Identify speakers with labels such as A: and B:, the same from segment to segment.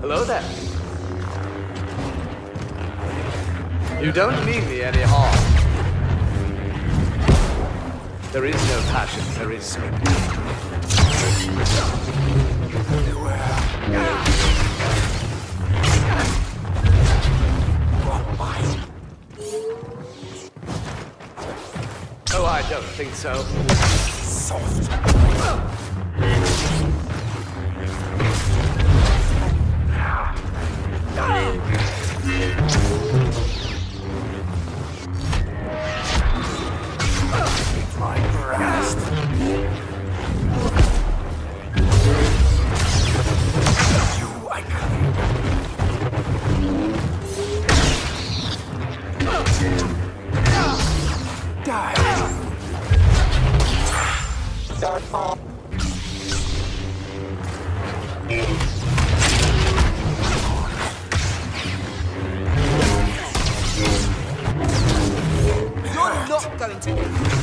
A: Hello there. You don't mean me any harm. There is no passion, there is Oh, I don't think so.
B: Soft. Dartfall.
C: You're not going to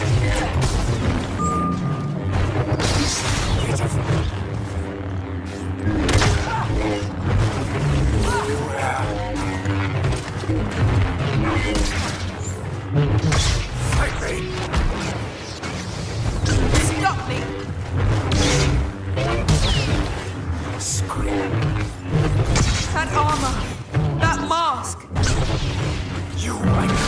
C: That armor! That mask!
B: You, I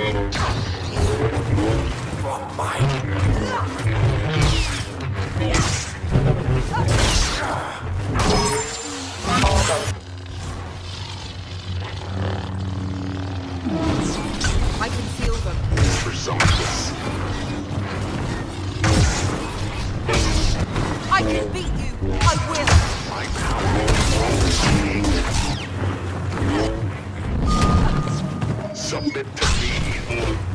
C: I can feel them.
B: Presumptuous.
C: I can beat you! I will!
B: My power. Submit to me. Thank you.